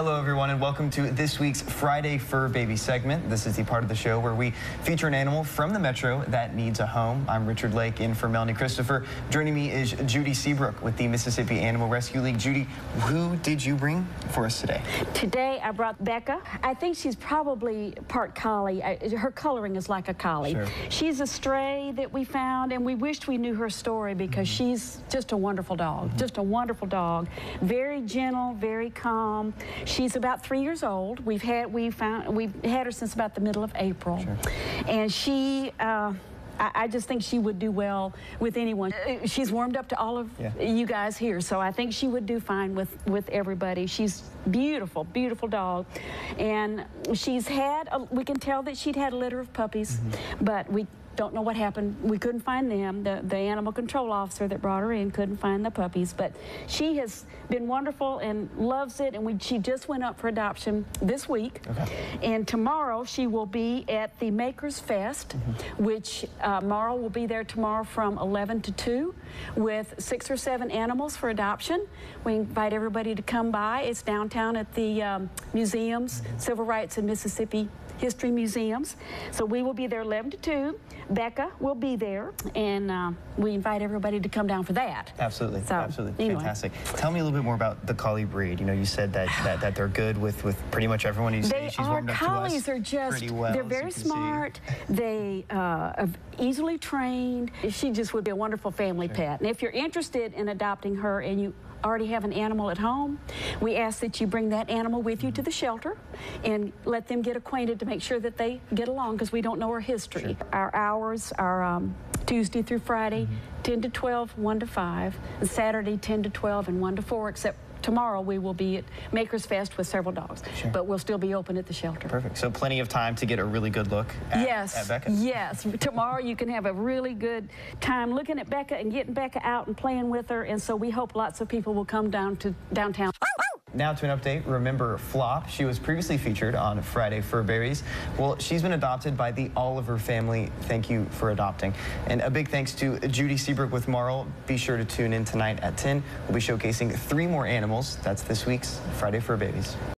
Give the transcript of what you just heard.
Hello, everyone, and welcome to this week's Friday Fur Baby segment. This is the part of the show where we feature an animal from the metro that needs a home. I'm Richard Lake in for Melanie Christopher. Joining me is Judy Seabrook with the Mississippi Animal Rescue League. Judy, who did you bring for us today? Today I brought Becca. I think she's probably part collie. Her coloring is like a collie. Sure. She's a stray that we found, and we wished we knew her story because Mm-hmm. she's just a wonderful dog. Just a wonderful dog. Very gentle, very calm. She's about three years old. We've had we found we've had her since about the middle of April, and she. Uh, I I just think she would do well with anyone. Uh, She's warmed up to all of Yeah. you guys here, so I think she would do fine with with everybody. She's beautiful, beautiful dog, and she's had. A, we can tell that she'd had a litter of puppies, Mm-hmm. but we don't know what happened. We couldn't find them. The the animal control officer that brought her in couldn't find the puppies, but she has been wonderful and loves it. And we she just went up for adoption this week, Okay. and tomorrow she will be at the Makers Fest, which uh, MARL will be there tomorrow from 11 to 2 with six or seven animals for adoption. We invite everybody to come by. It's downtown at the um, museums, Civil Rights in Mississippi History Museums. So we will be there 11 to 2. Becca will be there, and uh, we invite everybody to come down for that. Absolutely, So, absolutely, anyway. fantastic. Tell me a little bit more about the collie breed. You know, you said that that, that they're good with with pretty much everyone. You say They she's are warmed up to us collies are just well. they're very see. smart. They uh, are easily trained. She just would be a wonderful family pet. And if you're interested in adopting her and you already have an animal at home, we ask that you bring that animal with you to the shelter and let them get acquainted to make sure that they get along because we don't know her history. Our hours are um, Tuesday through Friday, Mm-hmm. 10 to 12, 1 to 5, and Saturday 10 to 12 and 1 to 4, except tomorrow we will be at Makers Fest with several dogs, Sure. but we'll still be open at the shelter. Perfect. So plenty of time to get a really good look at, Yes, at Becca. yes. Tomorrow you can have a really good time looking at Becca and getting Becca out and playing with her. And so we hope lots of people will come down to downtown. Now to an update. Remember Flop? She was previously featured on Friday Fur Babies. Well, she's been adopted by the Oliver family. Thank you for adopting. And a big thanks to Judy Seabrook with Marl. Be sure to tune in tonight at 10. We'll be showcasing three more animals. That's this week's Friday Fur Babies.